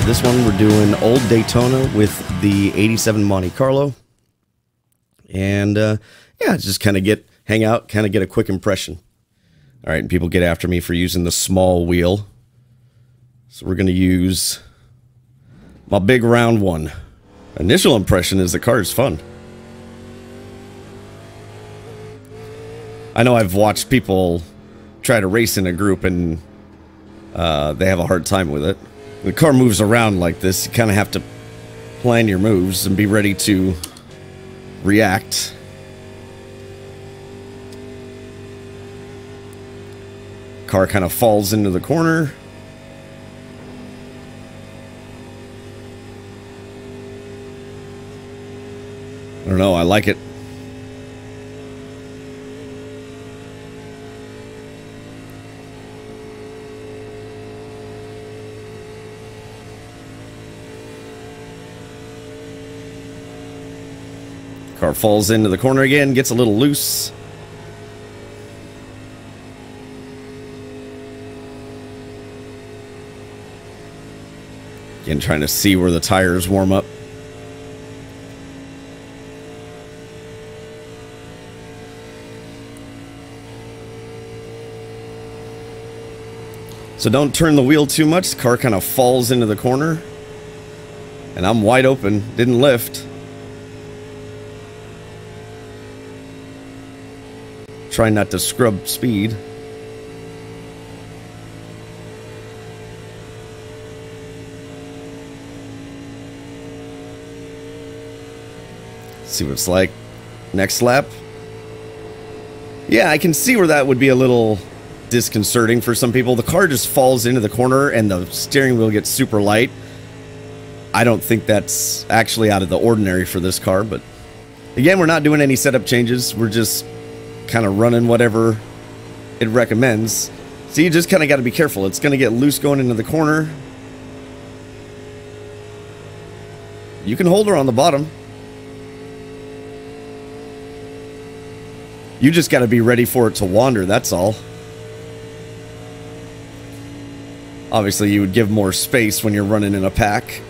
Uh, this one we're doing Old Daytona with the 87 Monte Carlo. And uh, yeah, just kind of get, hang out, kind of get a quick impression. All right, and people get after me for using the small wheel. So we're going to use my big round one. Initial impression is the car is fun. I know I've watched people try to race in a group and uh, they have a hard time with it. The car moves around like this, you kind of have to plan your moves and be ready to react. Car kind of falls into the corner. I don't know, I like it. Car falls into the corner again, gets a little loose. Again, trying to see where the tires warm up. So don't turn the wheel too much. The car kind of falls into the corner. And I'm wide open. Didn't lift. Try not to scrub speed. See what it's like. Next lap. Yeah, I can see where that would be a little disconcerting for some people. The car just falls into the corner and the steering wheel gets super light. I don't think that's actually out of the ordinary for this car, but again, we're not doing any setup changes. We're just kind of running whatever it recommends. So you just kind of got to be careful. It's going to get loose going into the corner. You can hold her on the bottom. You just got to be ready for it to wander, that's all. Obviously, you would give more space when you're running in a pack.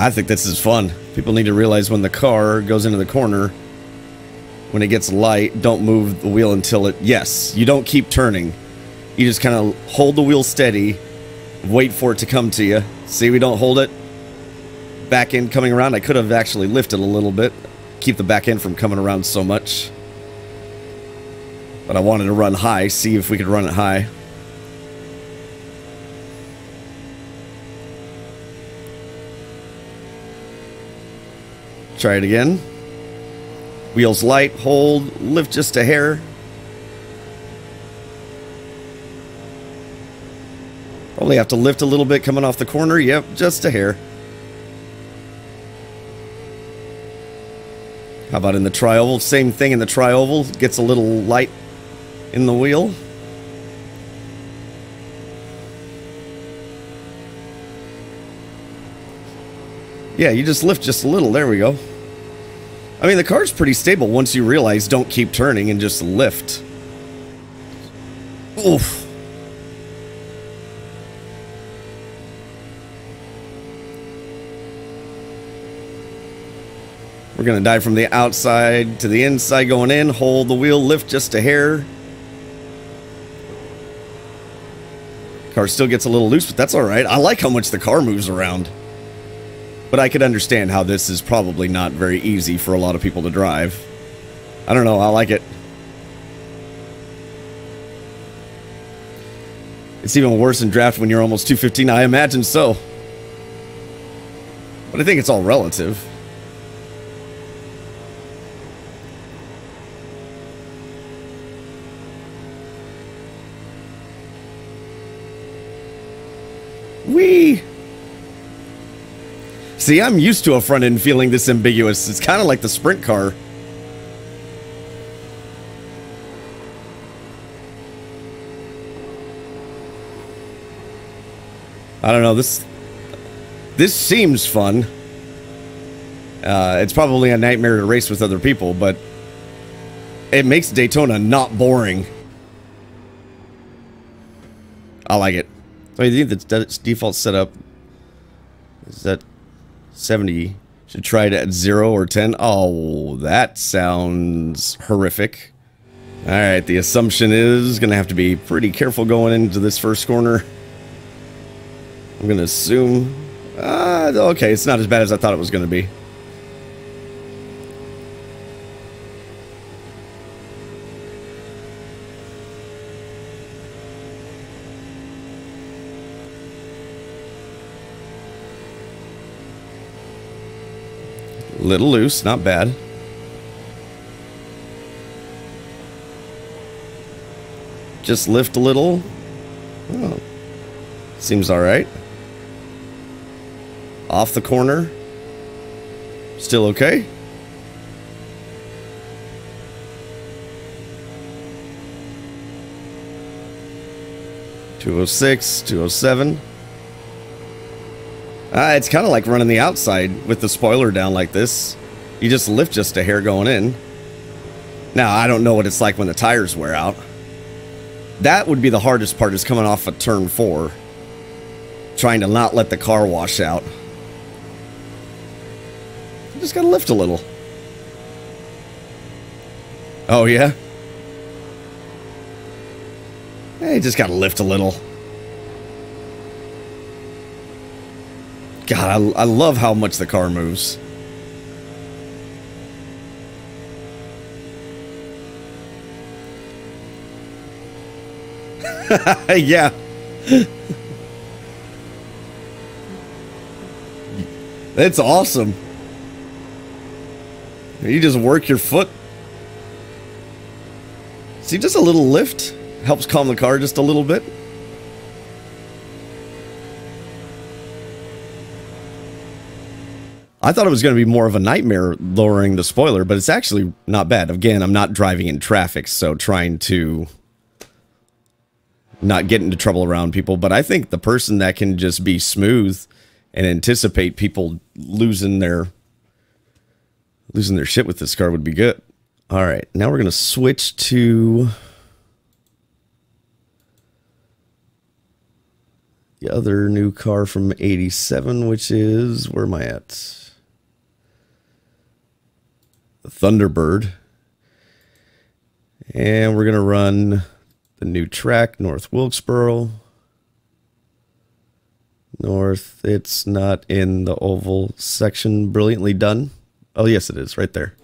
I think this is fun. People need to realize when the car goes into the corner, when it gets light, don't move the wheel until it. Yes, you don't keep turning. You just kind of hold the wheel steady, wait for it to come to you. See, we don't hold it. Back end coming around. I could have actually lifted a little bit, keep the back end from coming around so much. But I wanted to run high, see if we could run it high. Try it again. Wheels light, hold, lift just a hair. Probably have to lift a little bit coming off the corner. Yep, just a hair. How about in the tri-oval? Same thing in the tri-oval. Gets a little light in the wheel. Yeah, you just lift just a little. There we go. I mean, the car's pretty stable once you realize don't keep turning and just lift. Oof. We're going to dive from the outside to the inside going in. Hold the wheel, lift just a hair. Car still gets a little loose, but that's all right. I like how much the car moves around. But I could understand how this is probably not very easy for a lot of people to drive. I don't know, I like it. It's even worse in draft when you're almost 215. I imagine so. But I think it's all relative. Wee! See, I'm used to a front end feeling this ambiguous. It's kind of like the sprint car. I don't know, this... This seems fun. Uh, it's probably a nightmare to race with other people, but it makes Daytona not boring. I like it. So I think that's default setup is that 70. Should try it at 0 or 10. Oh, that sounds horrific. Alright, the assumption is going to have to be pretty careful going into this first corner. I'm going to assume... Uh, okay, it's not as bad as I thought it was going to be. Little loose, not bad. Just lift a little. Oh, seems all right. Off the corner. Still okay. Two oh six, two oh seven. Uh, it's kind of like running the outside with the spoiler down like this. You just lift just a hair going in. Now, I don't know what it's like when the tires wear out. That would be the hardest part is coming off of turn four. Trying to not let the car wash out. You just gotta lift a little. Oh, yeah? Hey, just gotta lift a little. God, I, I love how much the car moves. yeah. That's awesome. You just work your foot. See, just a little lift helps calm the car just a little bit. I thought it was going to be more of a nightmare lowering the spoiler, but it's actually not bad. Again, I'm not driving in traffic, so trying to not get into trouble around people. But I think the person that can just be smooth and anticipate people losing their losing their shit with this car would be good. All right, now we're going to switch to the other new car from 87, which is, where am I at? Thunderbird. And we're going to run the new track, North Wilkesboro. North, it's not in the oval section. Brilliantly done. Oh, yes, it is, right there.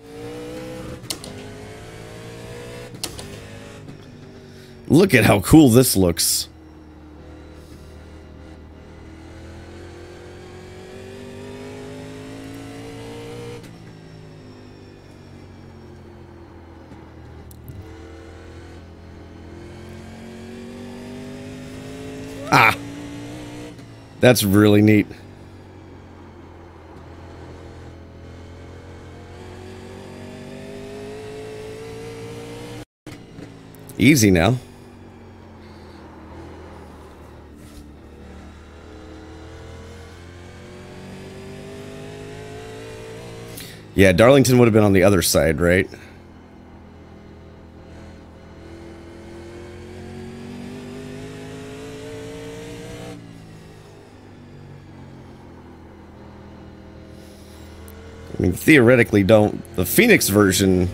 Look at how cool this looks. Ah. That's really neat. Easy now. Yeah, Darlington would have been on the other side, right? Mean, theoretically, don't the Phoenix version,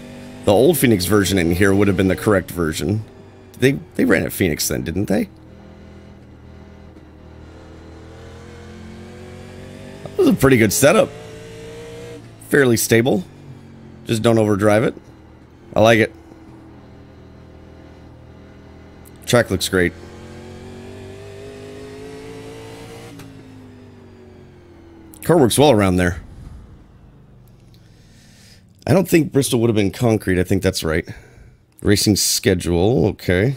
the old Phoenix version in here would have been the correct version. They they ran at Phoenix then, didn't they? That was a pretty good setup. Fairly stable. Just don't overdrive it. I like it. Track looks great. Car works well around there. I don't think Bristol would have been concrete. I think that's right. Racing schedule. Okay.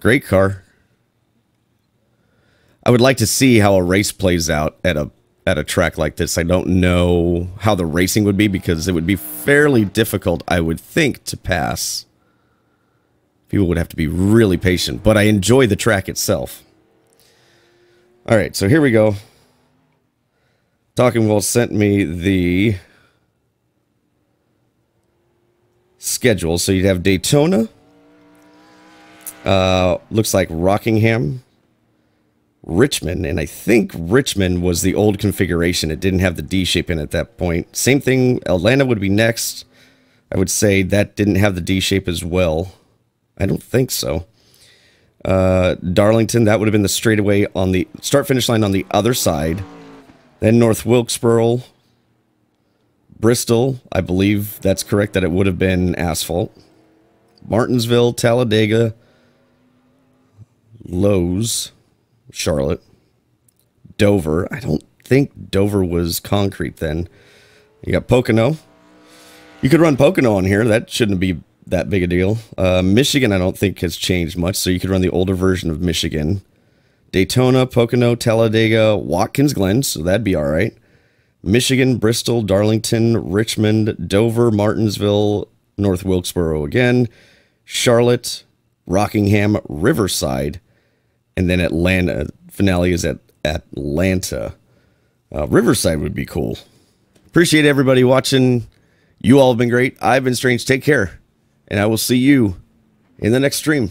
Great car. I would like to see how a race plays out at a at a track like this. I don't know how the racing would be because it would be fairly difficult, I would think, to pass. People would have to be really patient, but I enjoy the track itself. All right, so here we go. Talking Wolf sent me the schedule. So you'd have Daytona. Uh, looks like Rockingham, Richmond, and I think Richmond was the old configuration. It didn't have the D shape in at that point. Same thing, Atlanta would be next. I would say that didn't have the D shape as well. I don't think so. Uh, Darlington, that would have been the straightaway on the start finish line on the other side. Then North Wilkesboro, Bristol, I believe that's correct that it would have been asphalt. Martinsville, Talladega, Lowe's, Charlotte, Dover. I don't think Dover was concrete then. You got Pocono. You could run Pocono on here. That shouldn't be that big a deal. Uh, Michigan, I don't think has changed much, so you could run the older version of Michigan. Daytona, Pocono, Talladega, Watkins Glen, so that'd be all right. Michigan, Bristol, Darlington, Richmond, Dover, Martinsville, North Wilkesboro again, Charlotte, Rockingham, Riverside, and then Atlanta. Finale is at Atlanta. Uh, Riverside would be cool. Appreciate everybody watching. You all have been great. I'm Billy Strange. Take care. And I will see you in the next stream.